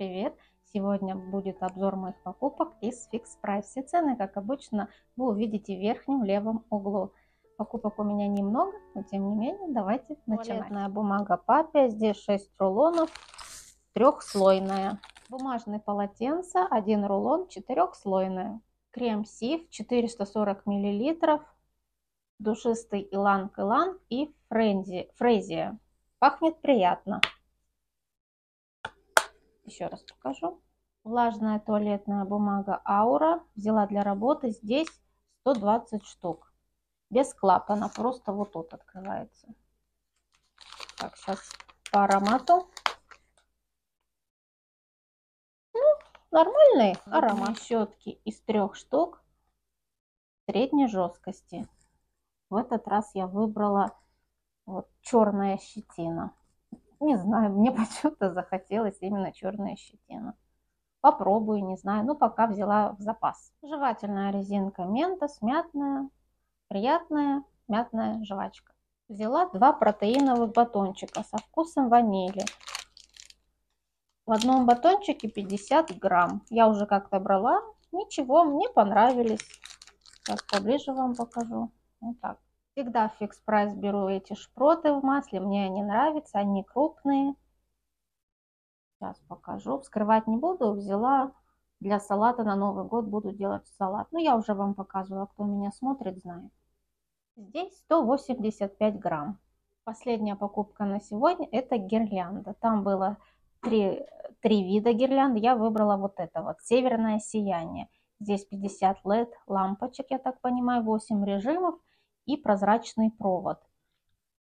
привет! Сегодня будет обзор моих покупок из Fix Price. Все цены, как обычно, вы увидите в верхнем левом углу. Покупок у меня немного, но тем не менее, давайте начинать. Туалетная бумага папе, здесь 6 рулонов, трехслойная. Бумажные полотенца, один рулон, четырехслойная. Крем Сиф, 440 мл, душистый иланг-иланг и френзи, фрезия. Пахнет приятно. Еще раз покажу. Влажная туалетная бумага Аура. Взяла для работы здесь 120 штук. Без клапана, просто вот тут открывается. Так, сейчас по аромату. Ну, нормальный аромат. Щетки из трех штук средней жесткости. В этот раз я выбрала вот черная щетина. Не знаю, мне почему-то захотелось именно черная щетина. Попробую, не знаю. Ну, пока взяла в запас. Жевательная резинка Ментос, мятная, приятная мятная жвачка. Взяла два протеиновых батончика со вкусом ванили. В одном батончике 50 грамм. Я уже как-то брала. Ничего, мне понравились. Сейчас поближе вам покажу. Вот так. Всегда в фикс прайс беру эти шпроты в масле, мне они нравятся, они крупные. Сейчас покажу, вскрывать не буду, взяла для салата на Новый год, буду делать салат. Ну, я уже вам показывала, кто меня смотрит, знает. Здесь 185 грамм. Последняя покупка на сегодня это гирлянда. Там было три, три вида гирлянды, я выбрала вот это вот, северное сияние. Здесь 50 LED лампочек, я так понимаю, 8 режимов и прозрачный провод.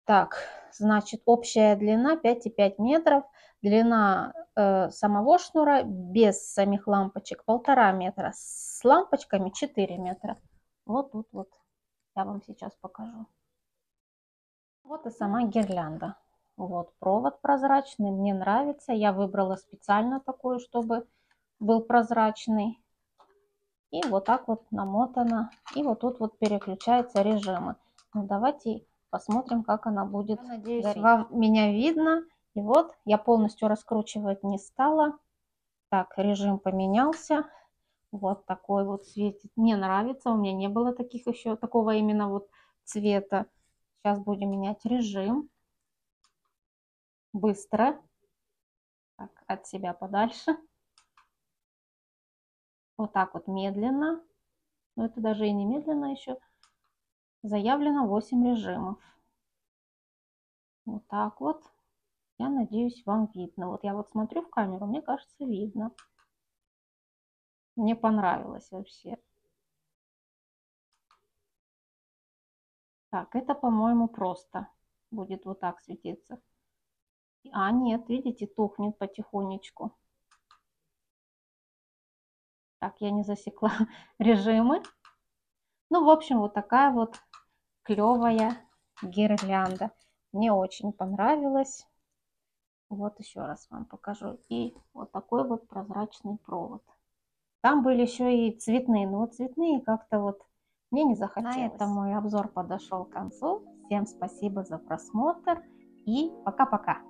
Так, значит, общая длина 5,5 метров, длина э, самого шнура без самих лампочек полтора метра, с лампочками 4 метра. Вот тут вот, я вам сейчас покажу. Вот и сама гирлянда. Вот провод прозрачный, мне нравится. Я выбрала специально такую, чтобы был прозрачный. И вот так вот намотана. И вот тут вот переключаются режимы. Ну, давайте посмотрим, как она будет. Я надеюсь, гореть. вам меня видно. И вот я полностью раскручивать не стала. Так, режим поменялся. Вот такой вот светит. Мне нравится. У меня не было таких еще, такого именно вот цвета. Сейчас будем менять режим. Быстро. Так, от себя подальше вот так вот медленно, но это даже и не медленно еще, заявлено 8 режимов. Вот так вот. Я надеюсь, вам видно. Вот я вот смотрю в камеру, мне кажется, видно. Мне понравилось вообще. Так, это, по-моему, просто будет вот так светиться. А, нет, видите, тухнет потихонечку. Так, я не засекла режимы. Ну, в общем, вот такая вот клевая гирлянда. Мне очень понравилось. Вот еще раз вам покажу. И вот такой вот прозрачный провод. Там были еще и цветные, но вот цветные как-то вот мне не захотелось. На этом мой обзор подошел к концу. Всем спасибо за просмотр и пока-пока.